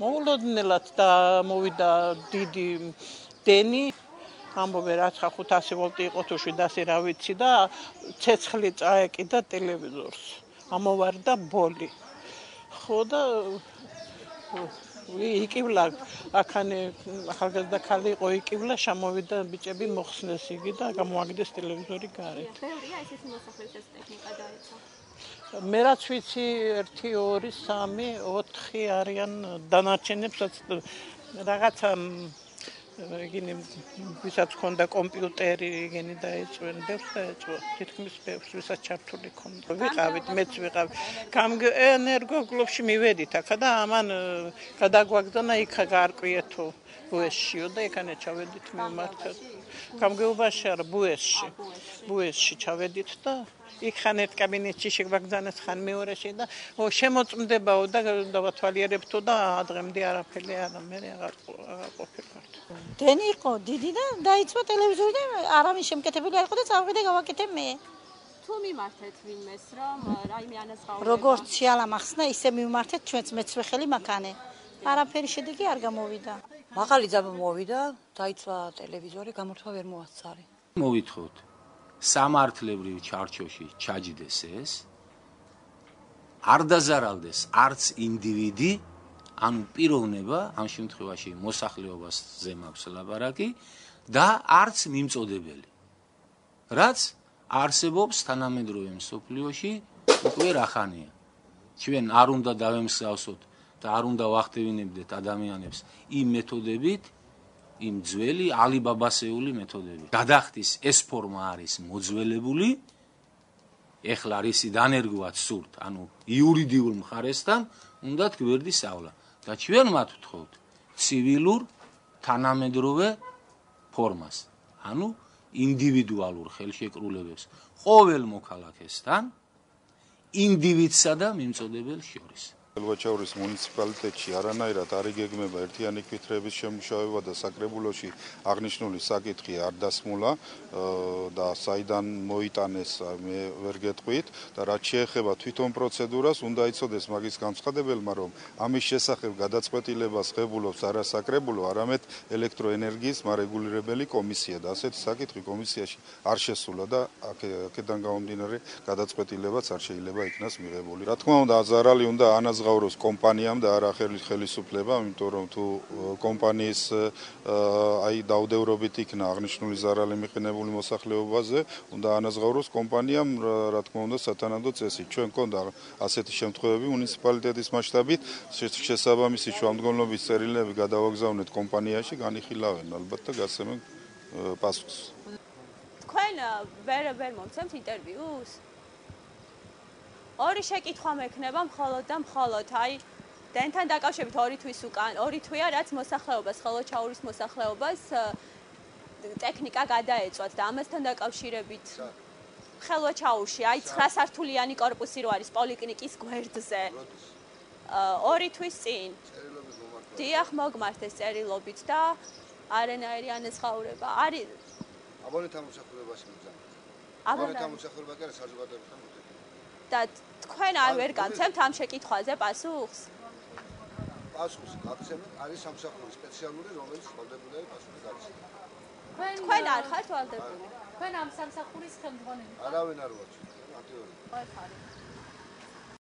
მოულოდნელად და მოვიდა დიდი დენი. ამბობენ რაც ხა 500 ვოლტი იყო თუ 700 რა ვიცი და ცეცხლი წაეკიდა ტელევიზორს. ამოვარდა ბოლი. ხო და იკივლა აქანე ახალგაზრდა ქალი იყო იკივლა შემოვიდა ბიჭები მოხსნეს იგი და გამოაგდეს ტელევიზორი გარეთ. ბევრია ესეთი მოსახლეობის ეს ტექნიკა დაეცა. მე რაც ვიცი 1 2 3 4 არიან დანარჩენებსაც რაღაცა იგინი ვისაც ქონდა კომპიუტერი იგინი დაეწვენ ბევრს დაეწვა თითქმის ბევრს ვისაც ჩართული ქონდა ვიყავით მეც ვიყავ. გამგ ენერგოგლობში მივედით ახლა და ამან გადაგვაგზავნა იქა გარკვიეთო ბუესშიო და ეკანე ჩავედით მიმართ გამგეობაში არა ბუესში. ბუესში ჩავედით და იქ ხან ერთ კაბინეტში შეგვაგზავნეს ხან მეორეში და ო შემოწმდებაო და დავათვალიერებთო და დღემდე არაფერი არა მე აღარ აღარ ყოფილვარ დენი იყო დიდი და დაიწვა ტელევიზორი და არავინ შემკეთებელი არ იყო და წავიდე გავაკეთე მე. თუ მიმართეთ ვინმეს რომ რაიმე ანაზღაურება როგორც ციალა მახსნა ისე მიმართეთ ჩვენც მეცვე ხელი მაქანე. არაფერი შედეგი არ გამოვიდა მაღალი ძაბა მოვიდა დაიწვა ტელევიზორი გამორთვა ვერ მოასწარი. მოვითხოვთ სამართლებრივ ჩარჩოში ჩაჯდეს ეს? არ დაზარალდეს არც ინდივიდი? ანუ პიროვნება ამ შემთხვევაში მოსახლეობაზე მაქვს ლაბარაკი და არც მიმწოდებელი. რაც არსებობს თანამედროვე მსოფლიოში უკვე რახანია. ჩვენ არ უნდა დავემსგავსოთ და არ უნდა ვახტევინებდეთ ადამიანებს იმ მეთოდებით იმ ძველი ალიბაბასეული მეთოდები. გადახდის ეს ფორმა არის მოძველებული. ეხლა რისი დანერგვაც სურთ, ანუ იურიდიულ მხარესთან უნდა გვერდი სწავლა. და ჩვენ მათ ვთხოვთ ცივილურ თანამედროვე ფორმას. ანუ ინდივიდუალურ ხელშეკრულებებს ყოველ მოქალაქესთან ინდივიდსა და მიმწოდებელ შორის. ელვაჩაურის მუნიციპალიტეტში არანაირად არ იგეგმება ერთიანი კითხვების შემუშავება და საკრებულოში აღნიშნული საკითხი არ დასმულა და საიდან მოიტანეს მე ვერ გეტყვით. და რაც შეეხება თვითონ პროცედურას უნდა იცოდეს მაგის განცხადებელმა რომ ამის შესახებ გადაწყვეტილებას ღებულობს არა საკრებულო არამედ ელექტროენერგიის მარეგულირებელი კომისია და ასეთი საკითხი კომისიაში არ შესულა და აქედან გამომდინარე გადაწყვეტილებაც არ შეიძლება იქნას მიღებული. რა თქმა უნდა აზარალი უნდა ანაზ განსაზღაუროს კომპანიამ და არა ხელისუფლება, იმიტომ რომ თუ კომპანიის აი დაუდევრობით იქნა აღნიშნული ზარალი მიყენებული მოსახლეობაზე, უნდა ანაზღაუროს კომპანიამ, რა თქმა უნდა, სათანადო წესი. ჩვენ გქონდა ასეთი შემთხვევები მუნიციპალიტეტის მასშტაბით, შესაბამისი შუამდგომლობის წერილები გადავაგზავნეთ კომპანიაში, განიხილავენ ალბათ და გასცემენ პასუხს. თქვენ ვერ ვერ მომცემთ ინტერვიუს? ორი შეკითხვა მექნება მხოლოდ და მხოლოდ. აი დენთან დაკავშირებით ორი თვის უკან, ორი თვეა რაც მოსახლეობას, ხელოჩაურის მოსახლეობას ტექნიკა გადაეწვათ და ამასთან დაკავშირებით ხელვაჩაურში, აი 9 სართულიანი корпуსი რო არის პოლიკლინიკის გვერდზე. ორი თვის წინ. წერილობის მომართვა. დიახ, მოგმართეს წერილობით და არანაირი ანესხაურება. არის აბონენტთა მოსახურებაში მიგზავნით. აბონენტთა მოსახურება კი არა საზოგადოებასთან მიგზავნით. და თქვენ არ ვერ განცემთ ამ შეკითხვაზე პასუხს? პასუხს გაგცემთ, არის სამსახური სპეციალური, რომელიც ხდებოდა პასუხი გაგცემთ. თქვენ არ ხართ ვალდებული? თქვენ ამ სამსახურის ხელმძღვანელი? არავინ არ ვარ. მათი ორი. ხო ხარ.